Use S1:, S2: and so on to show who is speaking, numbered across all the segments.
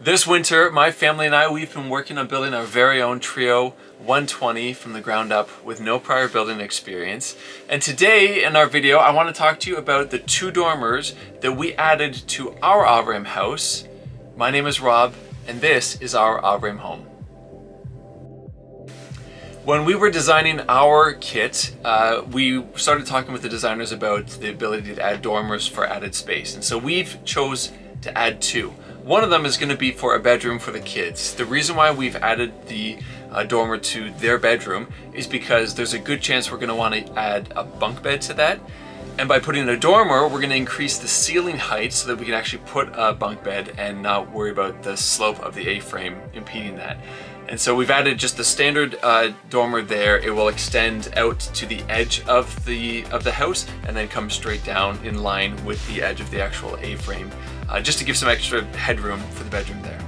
S1: This winter, my family and I, we've been working on building our very own Trio 120 from the ground up with no prior building experience. And today in our video, I want to talk to you about the two dormers that we added to our Avrame house. My name is Rob, and this is our Avrame home. When we were designing our kit, uh, we started talking with the designers about the ability to add dormers for added space. And so we've chose to add two. One of them is going to be for a bedroom for the kids. The reason why we've added the uh, dormer to their bedroom is because there's a good chance we're going to want to add a bunk bed to that. And by putting in a dormer, we're going to increase the ceiling height so that we can actually put a bunk bed and not worry about the slope of the A-frame impeding that. And so we've added just the standard uh, dormer there. It will extend out to the edge of the of the house and then come straight down in line with the edge of the actual A-frame, uh, just to give some extra headroom for the bedroom there.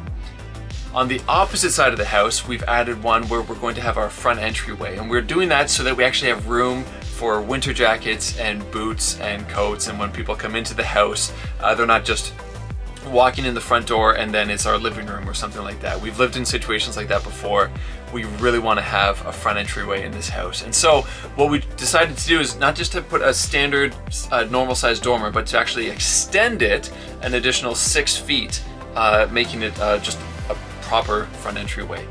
S1: On the opposite side of the house, we've added one where we're going to have our front entryway. And we're doing that so that we actually have room for winter jackets and boots and coats. And when people come into the house, uh, they're not just walking in the front door and then it's our living room or something like that. We've lived in situations like that before. We really want to have a front entryway in this house. And so what we decided to do is not just to put a standard uh, normal size dormer, but to actually extend it an additional six feet, uh, making it uh, just a proper front entryway.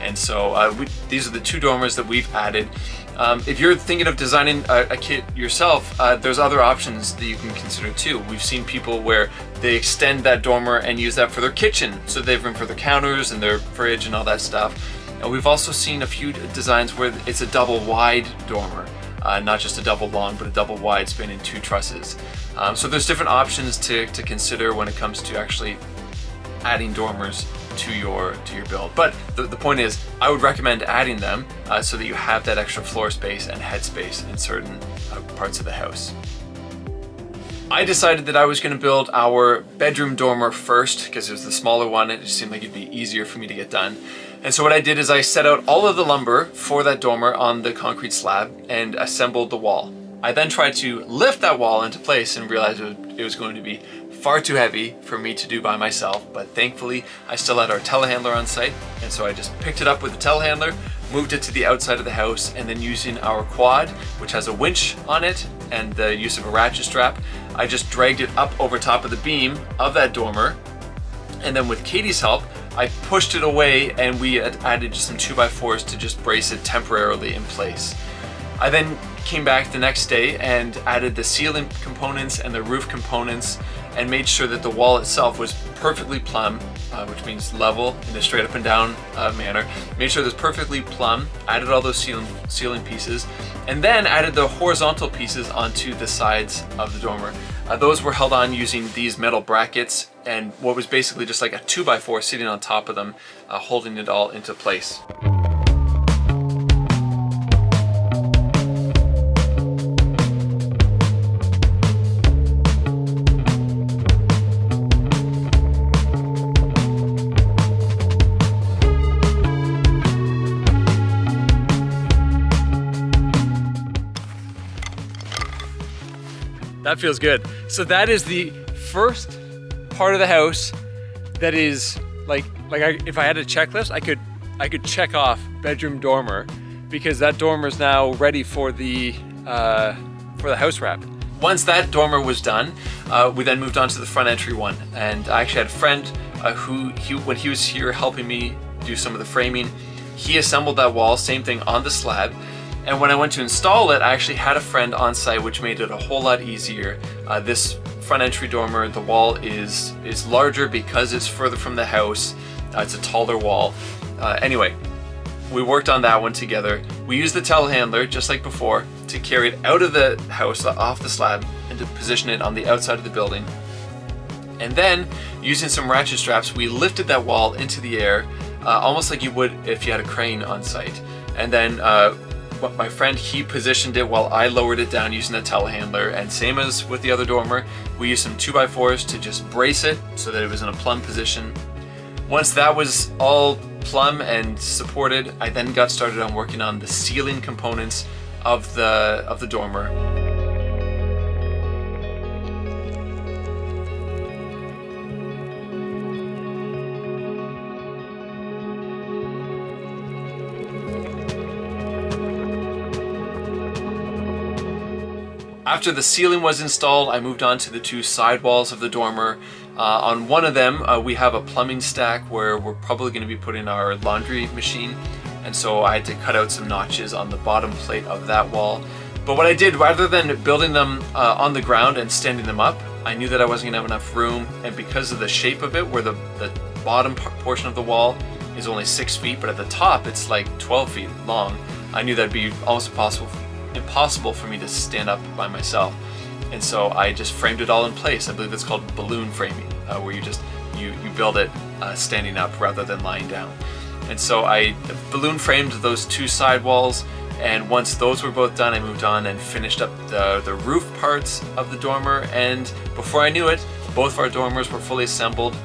S1: And so uh, we, these are the two dormers that we've added. Um, if you're thinking of designing a, a kit yourself, uh, there's other options that you can consider too. We've seen people where they extend that dormer and use that for their kitchen, so they have room for their counters and their fridge and all that stuff. And we've also seen a few designs where it's a double wide dormer. Uh, not just a double long, but a double wide spanning two trusses. Um, so there's different options to, to consider when it comes to actually adding dormers to your to your build. But the, the point is, I would recommend adding them uh, so that you have that extra floor space and head space in certain uh, parts of the house. I decided that I was going to build our bedroom dormer first because it was the smaller one. It just seemed like it'd be easier for me to get done. And so what I did is I set out all of the lumber for that dormer on the concrete slab and assembled the wall. I then tried to lift that wall into place and realized it was going to be far too heavy for me to do by myself, but thankfully I still had our telehandler on site, and so I just picked it up with the telehandler, moved it to the outside of the house, and then using our quad, which has a winch on it, and the use of a ratchet strap, I just dragged it up over top of the beam of that dormer, and then with Katie's help, I pushed it away and we added some 2x4s to just brace it temporarily in place. I then came back the next day and added the ceiling components and the roof components and made sure that the wall itself was perfectly plumb, uh, which means level in a straight up and down uh, manner. Made sure it was perfectly plumb, added all those ceiling, ceiling pieces, and then added the horizontal pieces onto the sides of the dormer. Uh, those were held on using these metal brackets and what was basically just like a 2x4 sitting on top of them, uh, holding it all into place. That feels good. So that is the first part of the house that is like like I, if I had a checklist, I could I could check off bedroom dormer because that dormer is now ready for the uh, for the house wrap. Once that dormer was done, uh, we then moved on to the front entry one. And I actually had a friend uh, who he, when he was here helping me do some of the framing, he assembled that wall, same thing on the slab. And when I went to install it, I actually had a friend on site, which made it a whole lot easier. Uh, this front entry dormer, the wall is, is larger because it's further from the house. Uh, it's a taller wall. Uh, anyway, we worked on that one together. We used the telehandler, just like before, to carry it out of the house, off the slab, and to position it on the outside of the building. And then, using some ratchet straps, we lifted that wall into the air, uh, almost like you would if you had a crane on site. And then my friend, he positioned it while I lowered it down using a telehandler. And same as with the other dormer, we used some 2x4s to just brace it so that it was in a plumb position. Once that was all plumb and supported, I then got started on working on the ceiling components of the, of the dormer. After the ceiling was installed, I moved on to the two side walls of the dormer. Uh, on one of them, uh, we have a plumbing stack where we're probably going to be putting our laundry machine. And so I had to cut out some notches on the bottom plate of that wall. But what I did, rather than building them uh, on the ground and standing them up, I knew that I wasn't gonna have enough room. And because of the shape of it, where the, the bottom portion of the wall is only six feet, but at the top it's like 12 feet long, I knew that'd be almost impossible, impossible for me to stand up by myself. And so I just framed it all in place. I believe it's called balloon framing, uh, where you just you you build it uh, standing up rather than lying down. And so I balloon framed those two side walls and once those were both done, I moved on and finished up the, the roof parts of the dormer. And before I knew it, both of our dormers were fully assembled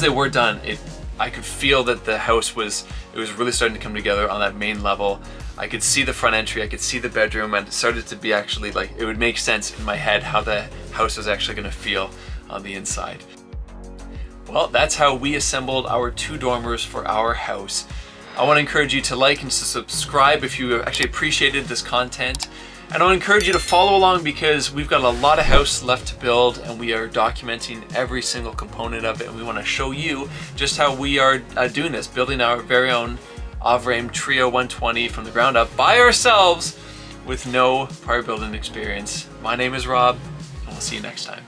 S1: once they were done, it I could feel that the house was it was really starting to come together on that main level. I could see the front entry, I could see the bedroom, and it started to be actually like it would make sense in my head how the house was actually going to feel on the inside. Well, that's how we assembled our two dormers for our house. I want to encourage you to like and to subscribe if you actually appreciated this content. And I'll encourage you to follow along because we've got a lot of house left to build and we are documenting every single component of it and we want to show you just how we are uh, doing this, building our very own Avrame Trio 120 from the ground up by ourselves with no prior building experience. My name is Rob and we'll see you next time.